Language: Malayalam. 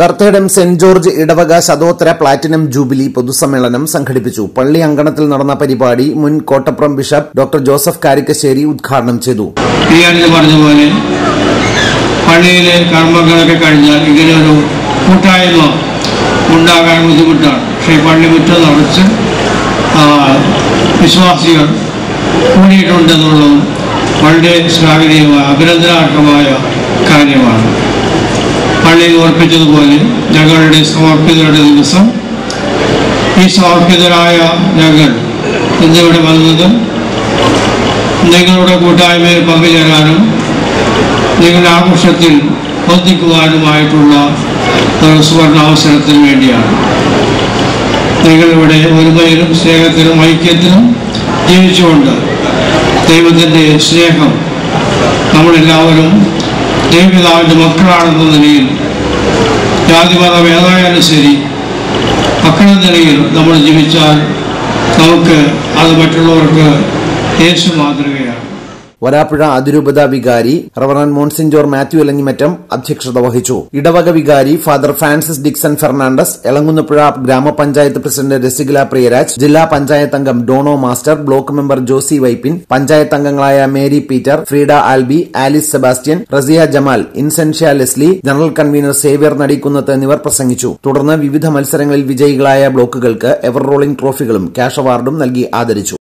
കർത്തേടം സെന്റ് ജോർജ് ഇടവക ശതോത്തര പ്ലാറ്റിനം ജൂബിലി പൊതുസമ്മേളനം സംഘടിപ്പിച്ചു. പള്ളി അങ്കണത്തിൽ നടന്ന പരിപാടി മുൻ Kottappuram bishop doctor Joseph Karikkassery ഉദ്ഘാടനം ചെയ്തു. ഈ അടുത്ത് പോലെ പള്ളിയിലെ കർമ്മങ്ങളൊക്കെ കഴിഞ്ഞാൽ ഇങ്ങനെ ഒരു കൂട്ടായ്മ ഉണ്ടാകാൻ ബുദ്ധിമുട്ടാണ്. പക്ഷേ പള്ളി മുറ്റം നിറച്ച് വിശ്വാസികൾ കൂടിയിട്ടുണ്ടെന്നുള്ളതും വളരെ ശ്ലാഘനീയമായ അഭിനന്ദനാർഹമായ കാര്യമാണ്. പള്ളിയിൽ ഓർപ്പിച്ചതുപോലെ ഞങ്ങളുടെ സമർപ്പിതരുടെ ദിവസം ഈ സമർപ്പിതരായ ഞങ്ങൾ ഇന്നിവിടെ വന്നത് നിങ്ങളുടെ കൂട്ടായ്മയിൽ പങ്കുചേരാനും നിങ്ങളുടെ ആഘോഷത്തിൽ ഒന്നിക്കുവാനുമായിട്ടുള്ള ഒരു സുവർണ അവസരത്തിന് വേണ്ടിയാണ്. നിങ്ങളിവിടെ ഒരുമയിലും സ്നേഹത്തിലും ഐക്യത്തിലും ജീവിച്ചുകൊണ്ട് ദൈവത്തിന്റെ സ്നേഹം നമ്മളെല്ലാവരും ദൈവപിതാവിന്റെ മക്കളാണെന്ന നിലയിൽ ജാതിമതം ഏതായാലും ശരി മക്കളെന്ന നിലയിൽ നമ്മൾ ജീവിച്ചാൽ നമുക്ക് അത് മറ്റുള്ളവർക്ക് യേശു മാതൃകയാണ് വരാപ്പുഴ അതിരൂപത വികാരി റവറൻ മോൺസിൻജോർ മാത്യു എലഞ്ഞിമറ്റം അധ്യക്ഷത വഹിച്ചു. ഇടവക വികാരി father Francis Dixon Fernandez Elamkunnapuzha ഗ്രാമപഞ്ചായത്ത് പ്രസിഡന്റ് രസികല പ്രിയരാജ് ജില്ലാ പഞ്ചായത്ത് അംഗം Dono master block member Josy Vypin panchayat അംഗങ്ങളായ Mary Peter Freeda Alby Alice Sebastian Raziya Jamal ഇൻസെൻഷ്യ Leslie general convener Xavier നടിക്കുന്നത്ത് എന്നിവർ പ്രസംഗിച്ചു. തുടർന്ന് വിവിധ മത്സരങ്ങളിൽ വിജയികളായ ബ്ലോക്കുകൾക്ക് എവർ റോളിംഗ് ട്രോഫികളും ക്യാഷ് അവാർഡും നൽകി ആദരിച്ചു.